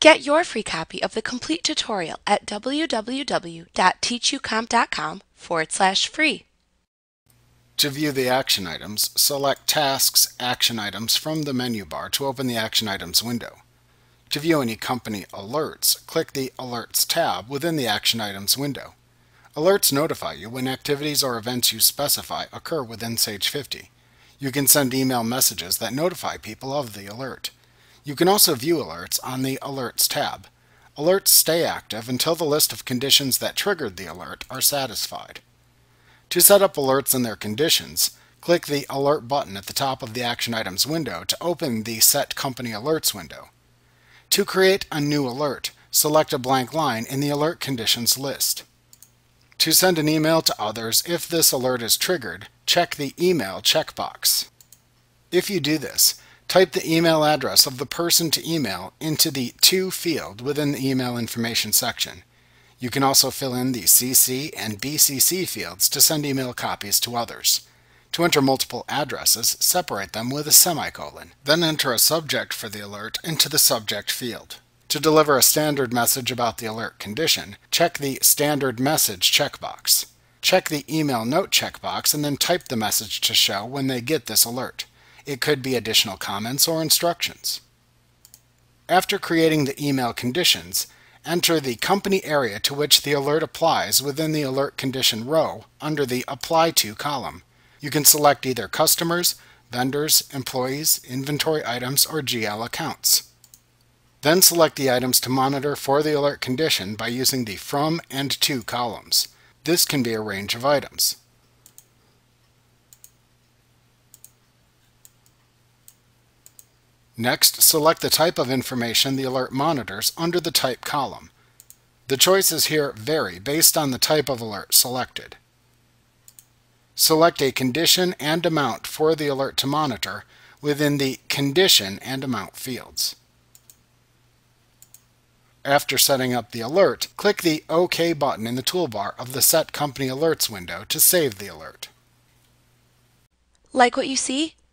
Get your free copy of the complete tutorial at www.teachucomp.com forward slash free. To view the action items, select Tasks Action Items from the menu bar to open the Action Items window. To view any company alerts, click the Alerts tab within the Action Items window. Alerts notify you when activities or events you specify occur within Sage 50. You can send email messages that notify people of the alert. You can also view alerts on the Alerts tab. Alerts stay active until the list of conditions that triggered the alert are satisfied. To set up alerts and their conditions, click the Alert button at the top of the Action Items window to open the Set Company Alerts window. To create a new alert, select a blank line in the Alert Conditions list. To send an email to others if this alert is triggered, check the Email checkbox. If you do this, type the email address of the person to email into the To field within the email information section. You can also fill in the CC and BCC fields to send email copies to others. To enter multiple addresses, separate them with a semicolon. Then enter a subject for the alert into the subject field. To deliver a standard message about the alert condition, check the Standard Message checkbox. Check the Email Note checkbox and then type the message to show when they get this alert. It could be additional comments or instructions. After creating the email conditions, enter the company area to which the alert applies within the Alert Condition row under the Apply To column. You can select either customers, vendors, employees, inventory items, or GL accounts. Then select the items to monitor for the alert condition by using the From and To columns. This can be a range of items. Next, select the type of information the alert monitors under the Type column. The choices here vary based on the type of alert selected. Select a condition and amount for the alert to monitor within the Condition and Amount fields. After setting up the alert, click the OK button in the toolbar of the Set Company Alerts window to save the alert. Like what you see?